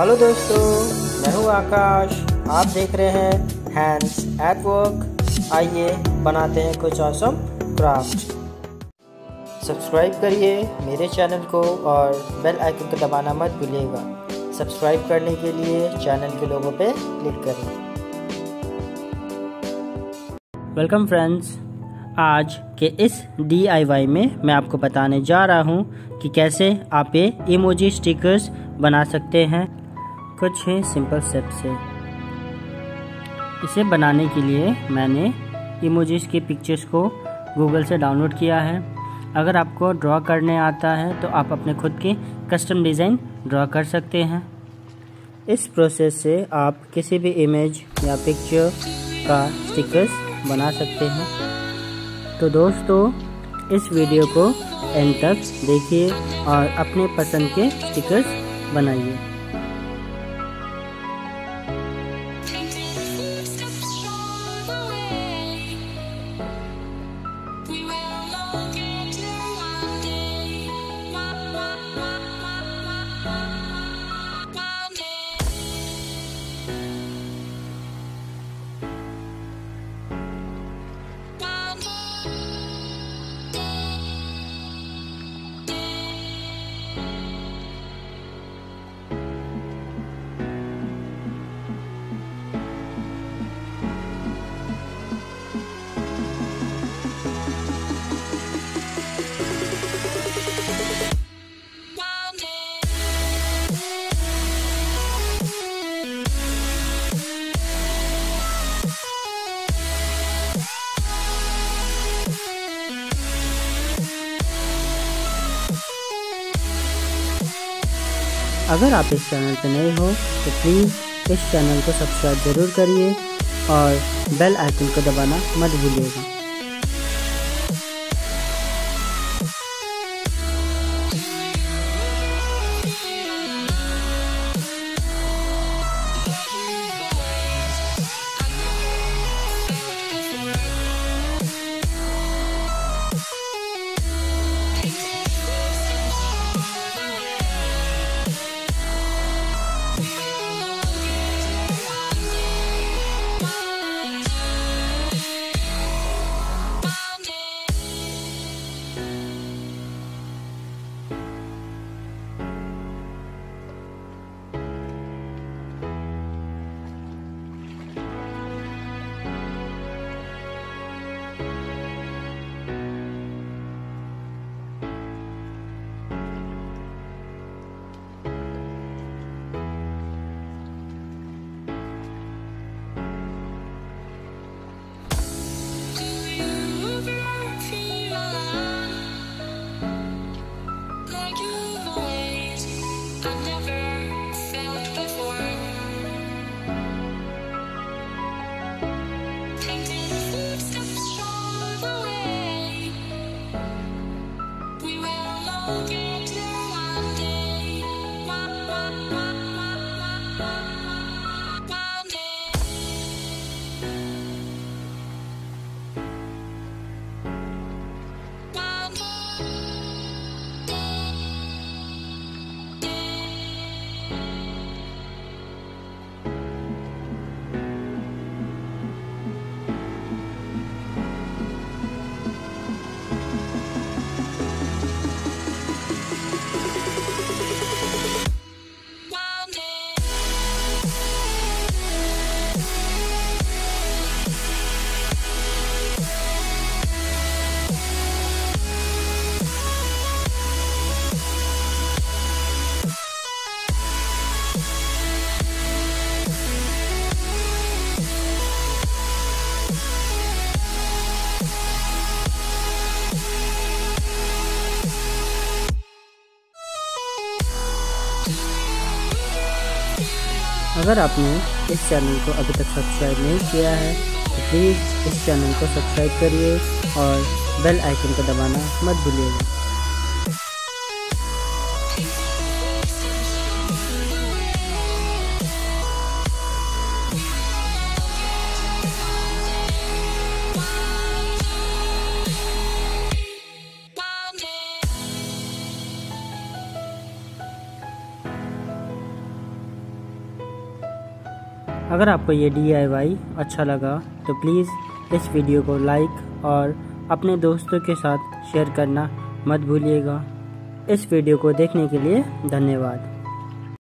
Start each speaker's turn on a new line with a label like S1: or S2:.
S1: Hello दोस्तों, मैं हूँ आकाश। आप देख रहे हैं हैंड्स एट वर्क आइए, बनाते हैं कुछ ऑसम क्राफ्ट सब्सक्राइब करिए मेरे चैनल को और बेल आइकन को दबाना मत भूलिएगा। सब्सक्राइब करने के लिए चैनल के लोगों पे क्लिक करें वेलकम फ्रेंड्स आज के इस डी में मैं आपको बताने जा रहा हूँ कि कैसे आप ये इमोजी स्टिकर्स बना सकते हैं। कुछ ही सिंपल स्टेप से। इसे बनाने के लिए मैंने इमोजीज के पिक्चर्स को गूगल से डाउनलोड किया है। अगर आपको ड्रॉ करने आता है तो आप अपने खुद के कस्टम डिज़ाइन ड्रॉ कर सकते हैं। इस प्रोसेस से आप किसी भी इमेज या पिक्चर का स्टिकर्स बना सकते हैं। तो दोस्तों, इस वीडियो को एंड तक देखिए और अपने पसंद के स्टिकर्स बनाइए। अगर आप इस चैनल पर नए हो तो प्लीज़ इस चैनल को सब्सक्राइब ज़रूर करिए और बेल आइकन को दबाना मत भूलिएगा। अगर आपने इस चैनल को अभी तक सब्सक्राइब नहीं किया है तो प्लीज़ इस चैनल को सब्सक्राइब करिए और बेल आइकन को दबाना मत भूलिएगा। अगर आपको ये DIY अच्छा लगा तो प्लीज़ इस वीडियो को लाइक और अपने दोस्तों के साथ शेयर करना मत भूलिएगा। इस वीडियो को देखने के लिए धन्यवाद।